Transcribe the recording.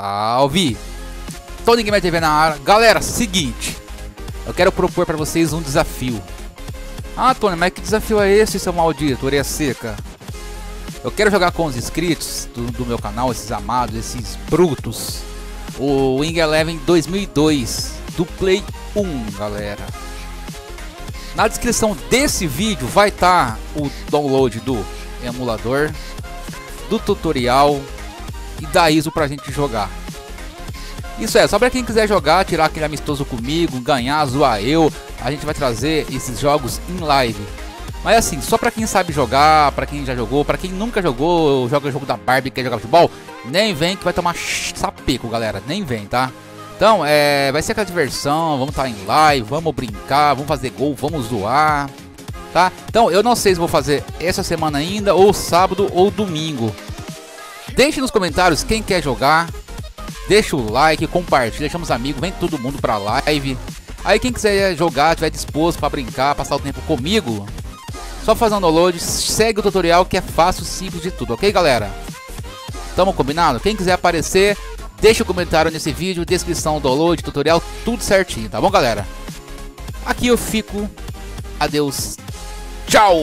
salve! Tony Gamer TV na área. Galera, seguinte. Eu quero propor para vocês um desafio. Ah, Tony, mas que desafio é esse, seu maldito, orelha seca? Eu quero jogar com os inscritos do, do meu canal, esses amados, esses brutos. O Wing Eleven 2002 do Play 1, galera. Na descrição desse vídeo vai estar tá o download do emulador, do tutorial e da ISO pra gente jogar. Isso é, só pra quem quiser jogar, tirar aquele amistoso comigo, ganhar, zoar eu, a gente vai trazer esses jogos em live. Mas assim, só pra quem sabe jogar, pra quem já jogou, pra quem nunca jogou, joga jogo da Barbie quer jogar futebol, nem vem que vai tomar sapeco, galera, nem vem, tá? Então, é, vai ser aquela diversão, vamos estar tá em live, vamos brincar, vamos fazer gol, vamos zoar, tá? Então, eu não sei se vou fazer essa semana ainda, ou sábado, ou domingo. Deixe nos comentários quem quer jogar, deixa o like, compartilha, chama os amigos, vem todo mundo pra live. Aí quem quiser jogar, tiver disposto para brincar, passar o tempo comigo, só fazer um download, segue o tutorial que é fácil, simples de tudo, ok galera? Tamo combinado? Quem quiser aparecer, deixa o um comentário nesse vídeo, descrição, download, tutorial, tudo certinho, tá bom galera? Aqui eu fico, adeus, tchau!